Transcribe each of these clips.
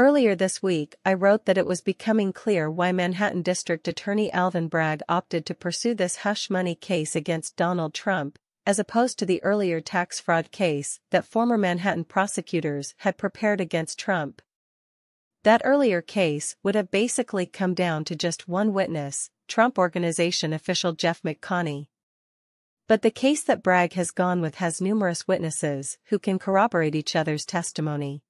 Earlier this week, I wrote that it was becoming clear why Manhattan District Attorney Alvin Bragg opted to pursue this hush money case against Donald Trump, as opposed to the earlier tax fraud case that former Manhattan prosecutors had prepared against Trump. That earlier case would have basically come down to just one witness, Trump Organization official Jeff McConney. But the case that Bragg has gone with has numerous witnesses who can corroborate each other's testimony.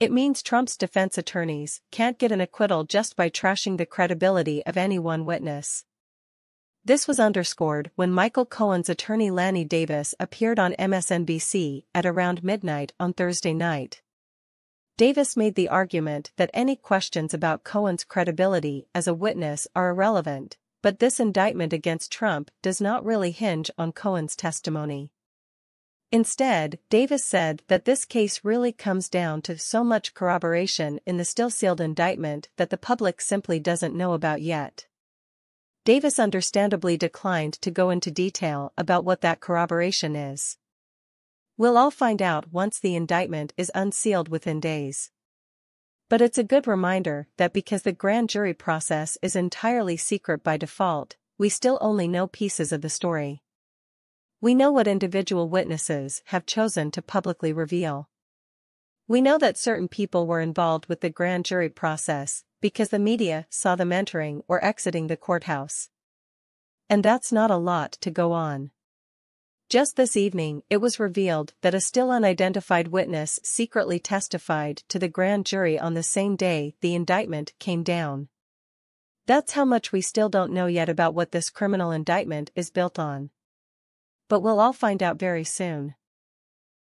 It means Trump's defense attorneys can't get an acquittal just by trashing the credibility of any one witness. This was underscored when Michael Cohen's attorney Lanny Davis appeared on MSNBC at around midnight on Thursday night. Davis made the argument that any questions about Cohen's credibility as a witness are irrelevant, but this indictment against Trump does not really hinge on Cohen's testimony. Instead, Davis said that this case really comes down to so much corroboration in the still-sealed indictment that the public simply doesn't know about yet. Davis understandably declined to go into detail about what that corroboration is. We'll all find out once the indictment is unsealed within days. But it's a good reminder that because the grand jury process is entirely secret by default, we still only know pieces of the story. We know what individual witnesses have chosen to publicly reveal. We know that certain people were involved with the grand jury process because the media saw them entering or exiting the courthouse. And that's not a lot to go on. Just this evening, it was revealed that a still unidentified witness secretly testified to the grand jury on the same day the indictment came down. That's how much we still don't know yet about what this criminal indictment is built on but we'll all find out very soon.